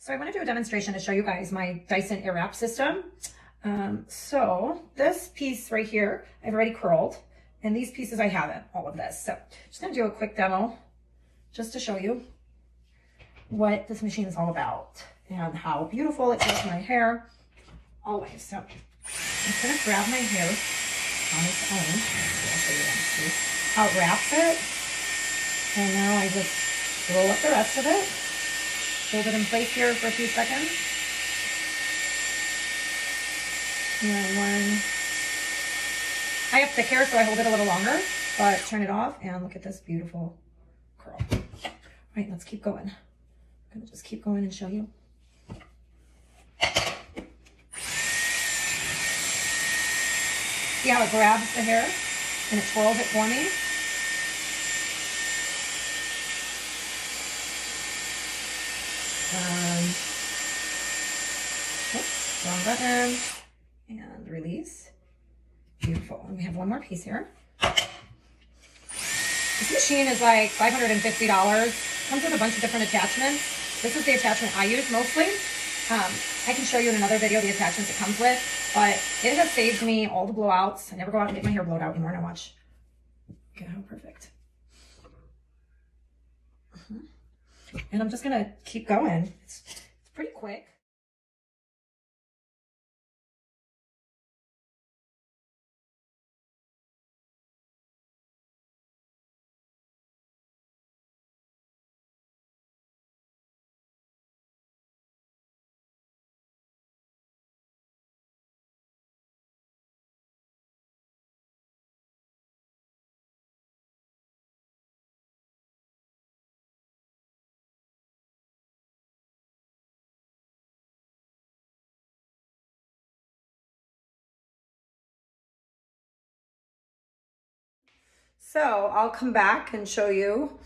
So I want to do a demonstration to show you guys my Dyson Airwrap system. Um, so this piece right here, I've already curled and these pieces I haven't, all of this. So just gonna do a quick demo just to show you what this machine is all about and how beautiful it does my hair always. So I'm gonna grab my hair on its own. I'll wrap it and now I just roll up the rest of it. Hold it in place here for a few seconds. And one. I have thick hair, so I hold it a little longer, but turn it off and look at this beautiful curl. All right, let's keep going. I'm gonna just keep going and show you. See how it grabs the hair and it twirls it for me? Um, oops, wrong button. And release. Beautiful. And we have one more piece here. This machine is like $550. Comes with a bunch of different attachments. This is the attachment I use mostly. Um, I can show you in another video the attachments it comes with, but it has saved me all the blowouts. I never go out and get my hair blowed out anymore. Now watch. Look how perfect. And I'm just gonna keep going. It's, it's pretty quick. So I'll come back and show you,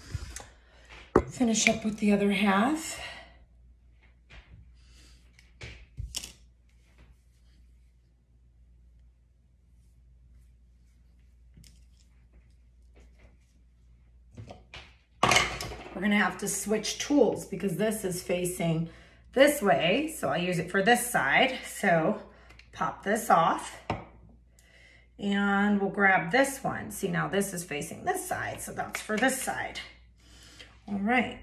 finish up with the other half. We're gonna have to switch tools because this is facing this way. So I'll use it for this side. So pop this off and we'll grab this one. See now this is facing this side, so that's for this side. All right.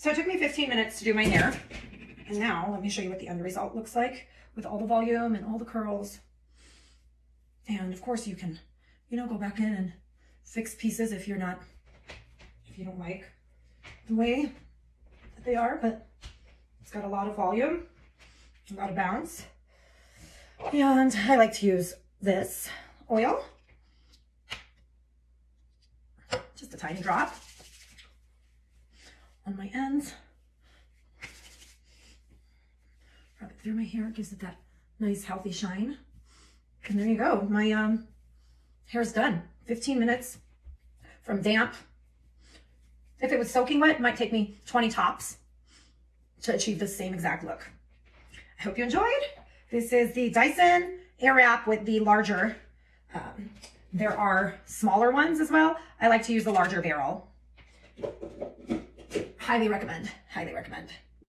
So it took me 15 minutes to do my hair. And now let me show you what the end result looks like with all the volume and all the curls. And of course you can, you know, go back in and fix pieces if you're not, if you don't like the way that they are, but It's got a lot of volume, a lot of bounce. And I like to use this oil. Just a tiny drop on my ends. Rub it through my hair, it gives it that nice healthy shine. And there you go. My um, hair's done. 15 minutes from damp. If it was soaking wet, it might take me 20 tops to achieve the same exact look. I hope you enjoyed. This is the Dyson Airwrap with the larger. Um, there are smaller ones as well. I like to use the larger barrel. Highly recommend, highly recommend.